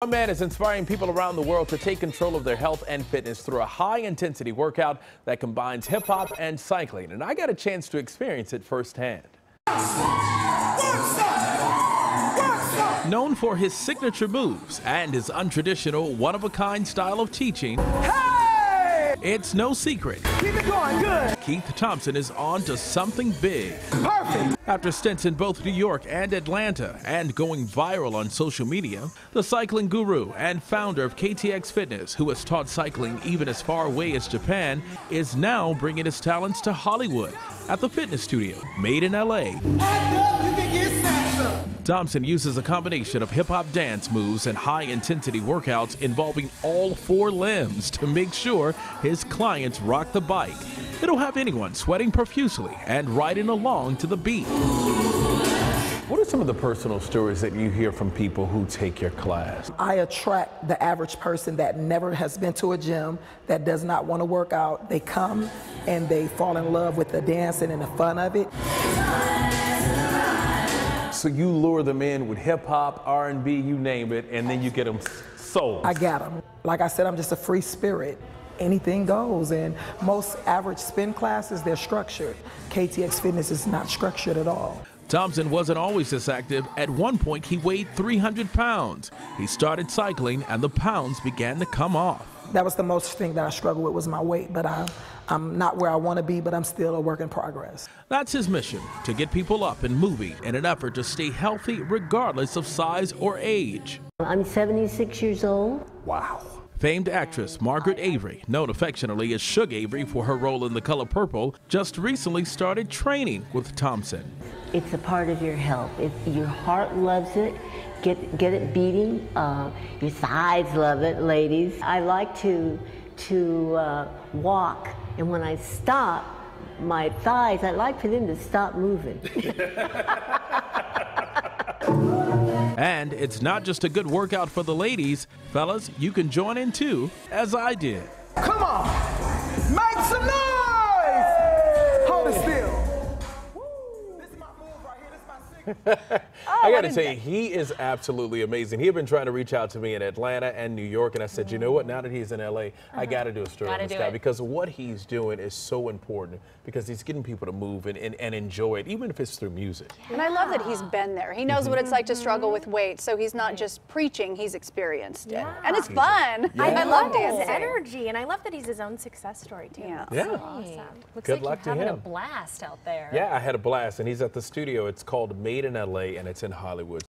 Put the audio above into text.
One man is inspiring people around the world to take control of their health and fitness through a high intensity workout that combines hip hop and cycling. And I got a chance to experience it firsthand. Known for his signature moves and his untraditional, one of a kind style of teaching. It's no secret. Keep it going, good. Keith Thompson is on to something big. Perfect. After stints in both New York and Atlanta and going viral on social media, the cycling guru and founder of KTX Fitness, who has taught cycling even as far away as Japan, is now bringing his talents to Hollywood at the fitness studio made in LA. Thompson uses a combination of hip hop dance moves and high intensity workouts involving all four limbs to make sure his clients rock the bike. It'll have anyone sweating profusely and riding along to the beat. What are some of the personal stories that you hear from people who take your class? I attract the average person that never has been to a gym, that does not want to work out. They come and they fall in love with the dancing and the fun of it. So you lure them in with hip hop, R&B, you name it, and then you get them sold. I got them. Like I said, I'm just a free spirit. Anything goes, and most average spin classes, they're structured. KTX Fitness is not structured at all. Thompson wasn't always this active. At one point, he weighed 300 pounds. He started cycling, and the pounds began to come off. That was the most thing that I struggled with was my weight, but I, I'm not where I want to be, but I'm still a work in progress. That's his mission, to get people up and moving in an effort to stay healthy regardless of size or age. I'm 76 years old. Wow. Famed actress Margaret Avery, known affectionately as Shug Avery for her role in The Color Purple, just recently started training with Thompson. It's a part of your health. If your heart loves it, get get it beating. Uh, your thighs love it, ladies. I like to to uh, walk, and when I stop, my thighs. I like for them to stop moving. And it's not just a good workout for the ladies. Fellas, you can join in too, as I did. Come on, make some noise! Oh, I got to tell you, he is absolutely amazing. He had been trying to reach out to me in Atlanta and New York, and I said, you know what? Now that he's in LA, I uh-huh. got to do a story Gotta on this guy it. because what he's doing is so important because he's getting people to move and, and, and enjoy it, even if it's through music. And I love that he's been there. He knows what it's like to mm-hmm. struggle with weight, so he's not just preaching, he's experienced it. yeah. And it's fun. Yeah. I love his dancing. energy, and I love that he's his own success story too. Yeah. Yeah. Awesome. Looks Good like luck to you're having him. a blast out there. Yeah, I had a blast, and he's at the studio. It's called Made in LA, and it's in Hollywood.